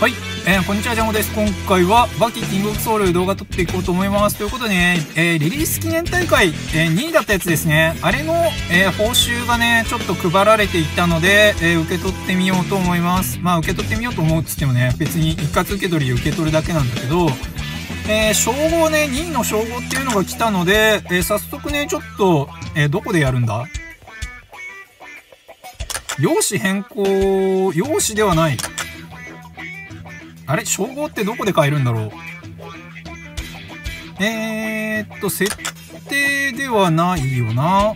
はい、えー、こんにちは、ジャンゴです。今回は、バキキングオブソウル動画撮っていこうと思います。ということでね、えー、リリース記念大会、えー、2位だったやつですね。あれの、え、報酬がね、ちょっと配られていたので、え、受け取ってみようと思います。まあ、受け取ってみようと思うっつってもね、別に一括受け取り受け取るだけなんだけど、えー、称号ね、2位の称号っていうのが来たので、え、早速ね、ちょっと、え、どこでやるんだ？用紙変更、用紙ではない。あれ？称号ってどこで変えるんだろう？えー、っと、設定ではないよな。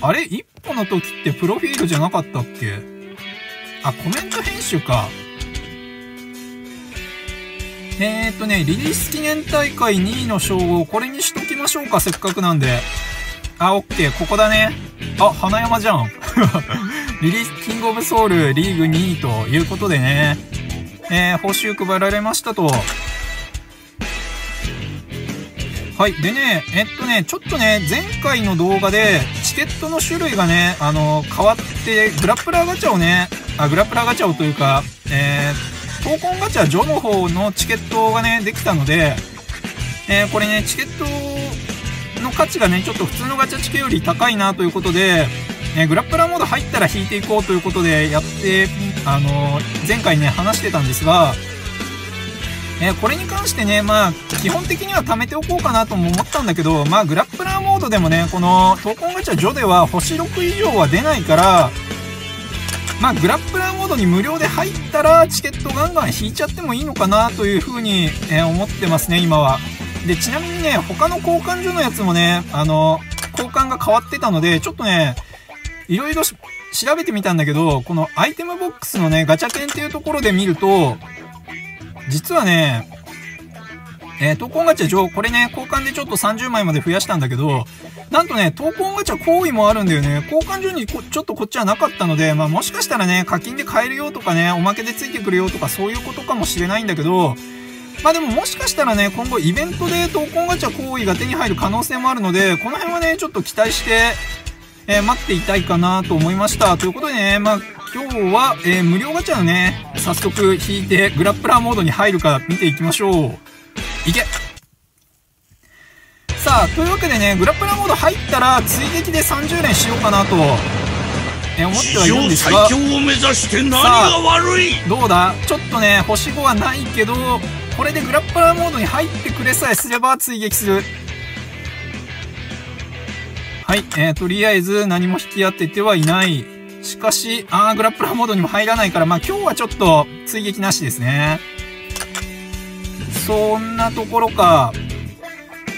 あれ？一歩の時ってプロフィールじゃなかったっけ？あ、コメント編集か。えー、っとね、リリース記念大会2位の称号、これにしときましょうか、せっかくなんで。あ、オッケー、ここだね。あ、花山じゃん。リリースキングオブソウルリーグ2位ということでね。えー、報酬配られましたと。はい。でね、えっとね、ちょっとね、前回の動画で、チケットの種類がね、あの、変わって、グラップラーガチャをね、あ、グラップラーガチャをというか、えー、闘魂ガチャジョの方のチケットがね、できたので、えー、これね、チケットの価値がね、ちょっと普通のガチャチケより高いなということで、ね、グラップラーモード入ったら引いていこうということでやって、あの前回ね、話してたんですが、えこれに関してね、まあ、基本的には貯めておこうかなとも思ったんだけど、まあ、グラップラーモードでもね、この、闘魂ガチャジョでは星6以上は出ないから、まあ、グラップラーモードに無料で入ったら、チケットガンガン引いちゃってもいいのかなというふうに、え思ってますね、今は。で、ちなみにね、他の交換所のやつもね、あの、交換が変わってたので、ちょっとね、いろいろ調べてみたんだけど、このアイテムボックスのね、ガチャ店っていうところで見ると、実はね、えー、闘魂ガチャ上、これね、交換でちょっと30枚まで増やしたんだけど、なんとね、闘魂ガチャ行為もあるんだよね。交換所にこちょっとこっちはなかったので、まあもしかしたらね、課金で買えるよとかね、おまけでついてくるよとかそういうことかもしれないんだけど、まあでももしかしたらね、今後イベントで闘魂ガチャ行為が手に入る可能性もあるので、この辺はね、ちょっと期待して、えー、待っていたいかなと思いました。ということでね、まあ、今日は、えー、無料ガチャのね、早速引いてグラップラーモードに入るか見ていきましょう。いけさあ、というわけでね、グラップラーモード入ったら追撃で30連しようかなと、えー、思ってはいるんですが。最強を目指して何が悪い？どうだ？ちょっとね、星5はないけど、これでグラップラーモードに入ってくれさえすれば追撃する。はい、えー、とりあえず何も引き当ててはいない。しかし、あー、グラップラーモードにも入らないから、まあ今日はちょっと追撃なしですね。そんなところか。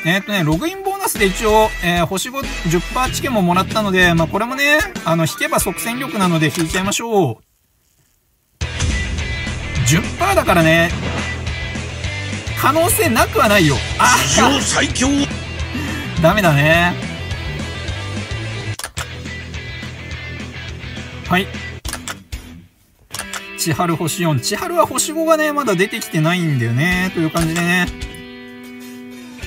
えっ、ー、とね、ログインボーナスで一応、えー、星5、10%チケももらったので、まあこれもね、あの、引けば即戦力なので引いちゃいましょう。10%だからね、可能性なくはないよ。あ史最強ダメだね。はい。千春星4。千春は星5がね、まだ出てきてないんだよね。という感じでね。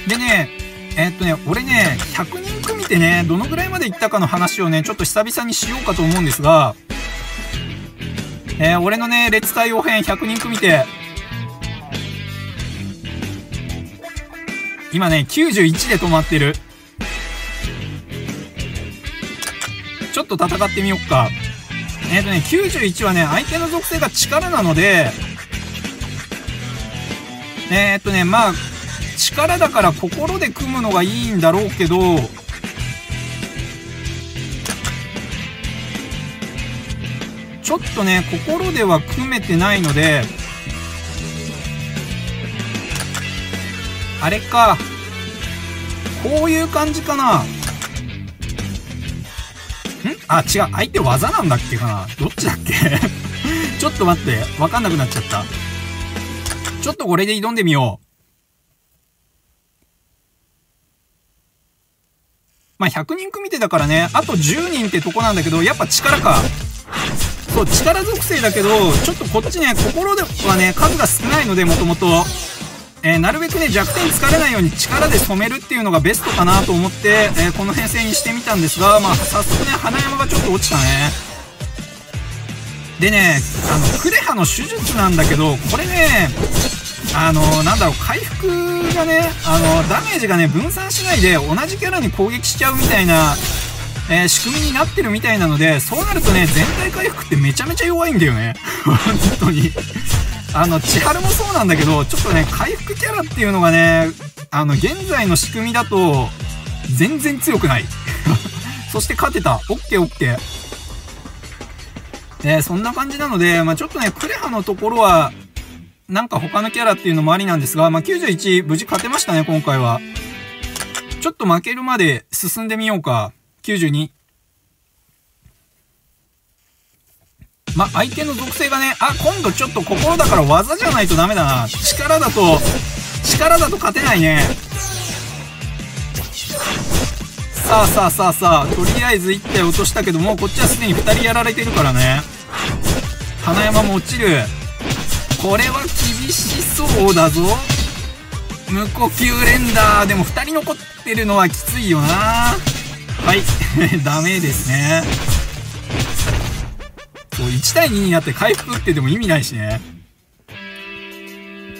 でね、えー、っとね、俺ね、100人組てね、どのぐらいまで行ったかの話をね、ちょっと久々にしようかと思うんですが、えー、俺のね、列対応編100人組て、今ね、91で止まってる。ちょっと戦ってみよっか。えっ、ー、とね、91はね、相手の属性が力なので、えっ、ー、とね、まあ、力だから心で組むのがいいんだろうけど、ちょっとね、心では組めてないので、あれか、こういう感じかな。あ、違う。相手技なんだっけかなどっちだっけ？ちょっと待って。わかんなくなっちゃった。ちょっとこれで挑んでみよう。まあ、100人組手だからね、あと10人ってとこなんだけど、やっぱ力か。そう、力属性だけど、ちょっとこっちね、心ではね、数が少ないので、もともと。えー、なるべくね、弱点疲れないように力で染めるっていうのがベストかなと思って、えー、この編成にしてみたんですが、まあ、早速ね、花山がちょっと落ちたね。でね、あの、クレハの手術なんだけど、これね、あの、なんだろう、回復がね、あの、ダメージがね、分散しないで同じキャラに攻撃しちゃうみたいな、えー、仕組みになってるみたいなので、そうなるとね、全体回復ってめちゃめちゃ弱いんだよね。本当に。あの、千春もそうなんだけど、ちょっとね、回復キャラっていうのがね、あの、現在の仕組みだと、全然強くない。そして勝てた。オッケーオッケー。え、そんな感じなので、まあ、ちょっとね、クレハのところは、なんか他のキャラっていうのもありなんですが、まあ、91無事勝てましたね、今回は。ちょっと負けるまで進んでみようか。92。ま相手の属性がね、あ、今度ちょっと心だから技じゃないとダメだな。力だと、力だと勝てないね。さあさあさあさあ、とりあえず1体落としたけども、こっちはすでに2人やられてるからね。花山も落ちる。これは厳しそうだぞ。無呼吸レンダー。でも2人残ってるのはきついよな。はい。ダメですね。そう、1対2になって回復打ってでも意味ないしね。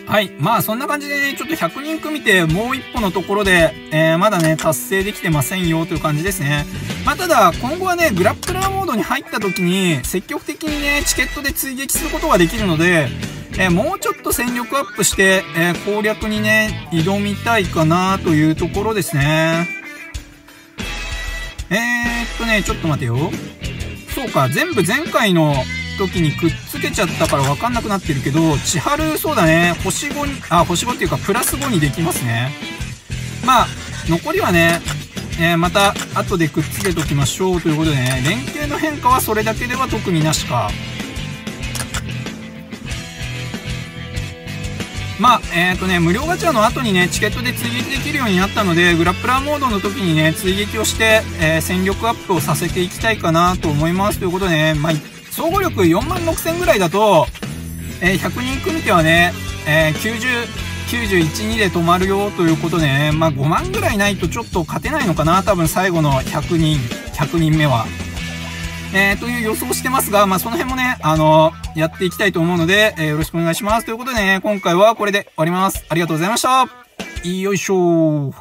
はい。まあ、そんな感じでね、ちょっと100人組て、もう一歩のところで、えー、まだね、達成できてませんよという感じですね。まあ、ただ、今後はね、グラップラーモードに入った時に、積極的にね、チケットで追撃することができるので、え、もうちょっと戦力アップして、えー、攻略にね、挑みたいかなというところですね。えー、っとね、ちょっと待てよ。そうか、全部前回の時にくっつけちゃったから分かんなくなってるけど、千春、そうだね、星5に、あ、星5っていうか、プラス5にできますね。まあ、残りはね、えー、また後でくっつけときましょうということでね、連携の変化はそれだけでは特になしか。まあ、えっ、ー、とね、無料ガチャの後にね、チケットで追撃できるようになったので、グラップラーモードの時にね、追撃をして、えー、戦力アップをさせていきたいかなと思います。ということでね、まあ、総合力4万6000ぐらいだと、えー、100人組手はね、えー、90、91、2で止まるよということでね、まあ5万ぐらいないとちょっと勝てないのかな、多分最後の100人、100人目は。えー、という予想してますが、まあその辺もね、あのー、やっていきたいと思うので、えー、よろしくお願いします。ということでね、今回はこれで終わります。ありがとうございました。よいしょー。